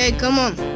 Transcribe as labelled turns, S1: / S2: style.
S1: Hey, come on.